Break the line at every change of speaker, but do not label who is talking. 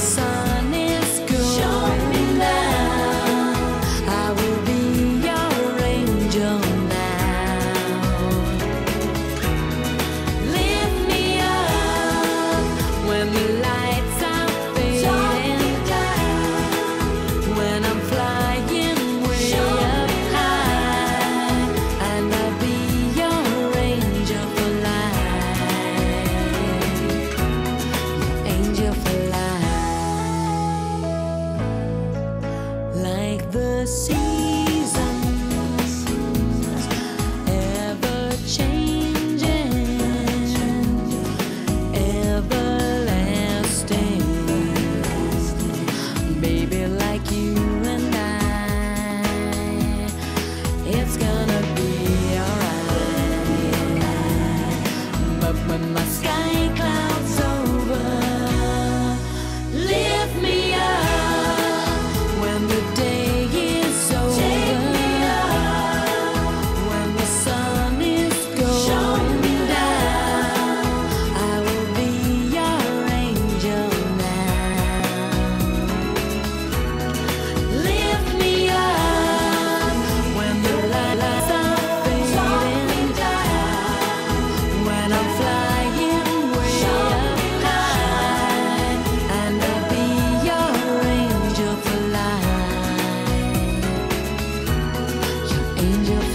sun It's got angel